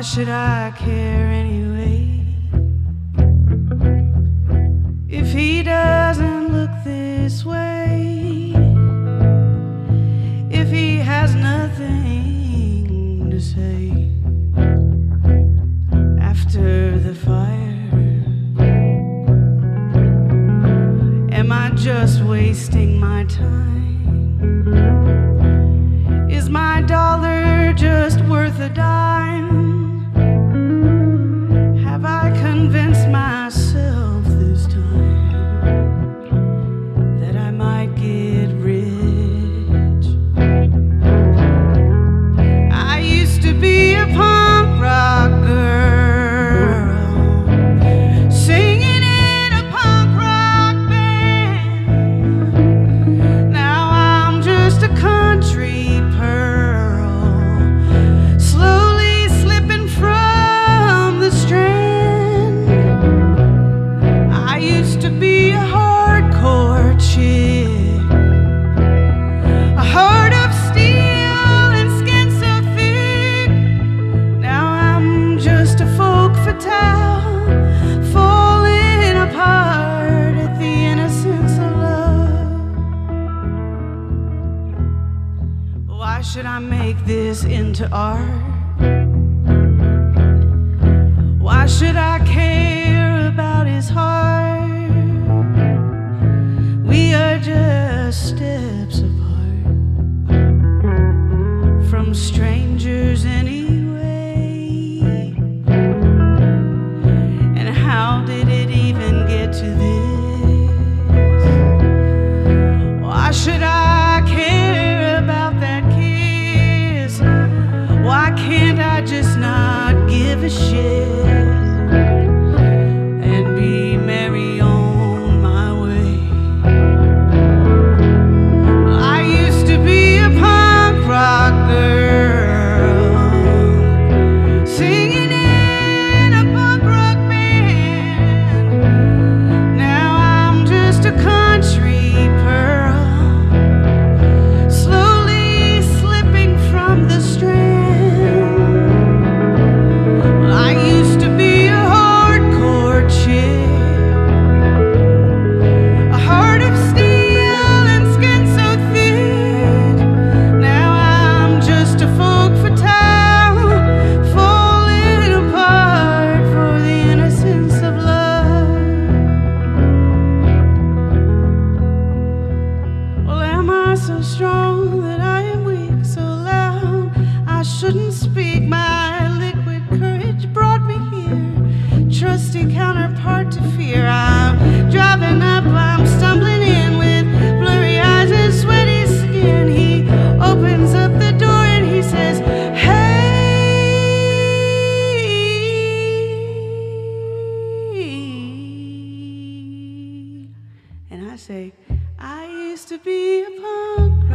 should I care anyway? If he doesn't look this way, if he has nothing to say after the fire, am I just wasting my time? I make this into art? Why should I care about his heart? We are just steps apart from strangers anyway. And how did it even get to this? Shouldn't speak. My liquid courage brought me here. Trusty counterpart to fear. I'm driving up, I'm stumbling in with blurry eyes and sweaty skin. He opens up the door and he says, Hey. And I say, I used to be a punk